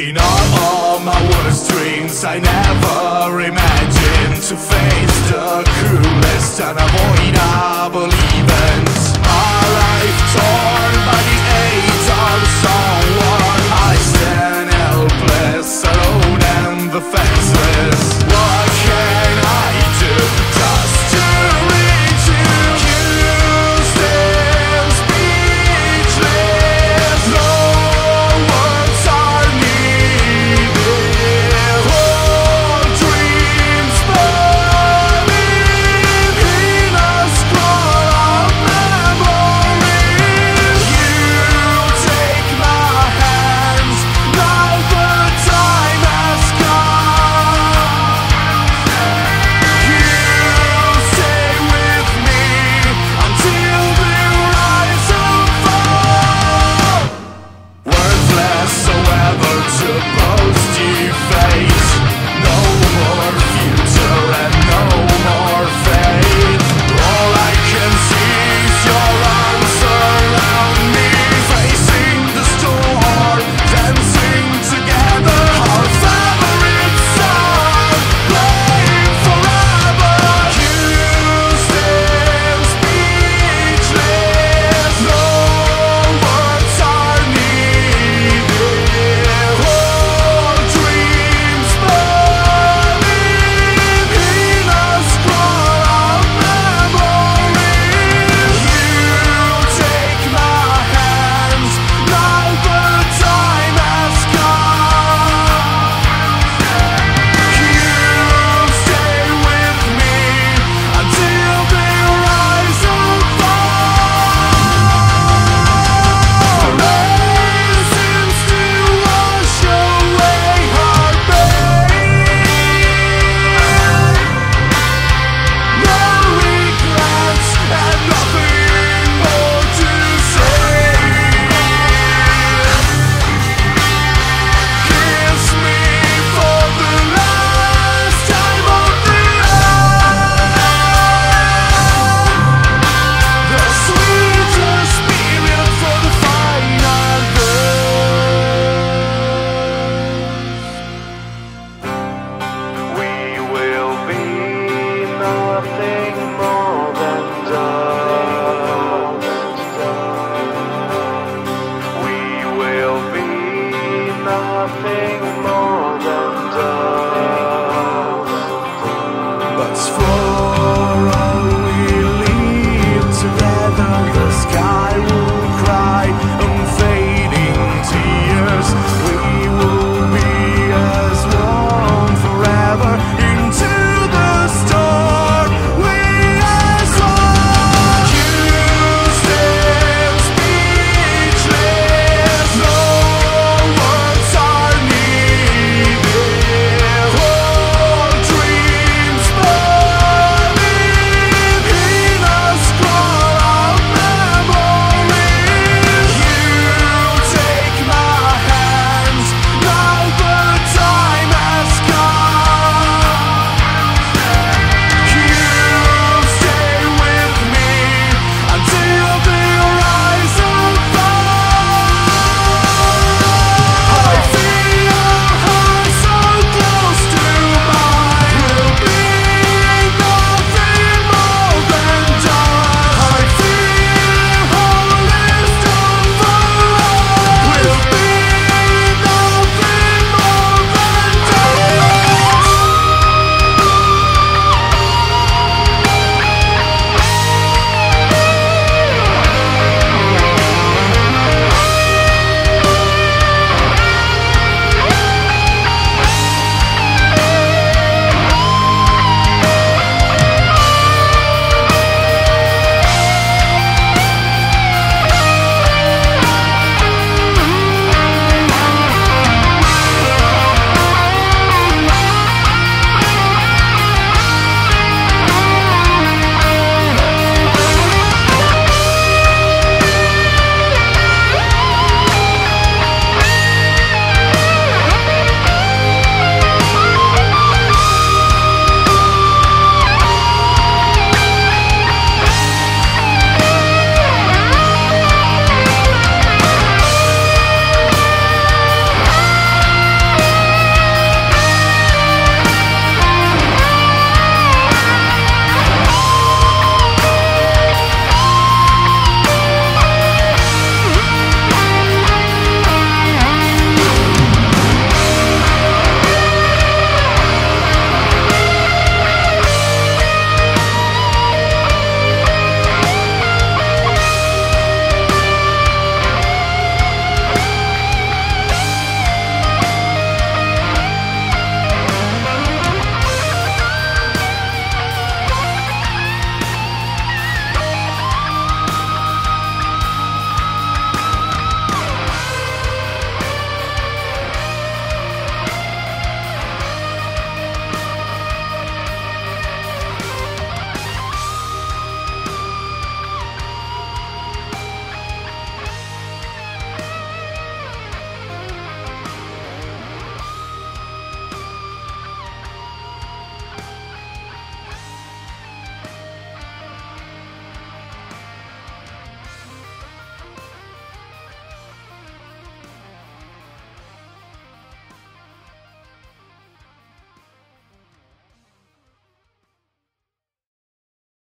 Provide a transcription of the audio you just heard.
In all of my worst dreams I never imagined to face the cruelest unavoidable events. My life torn café.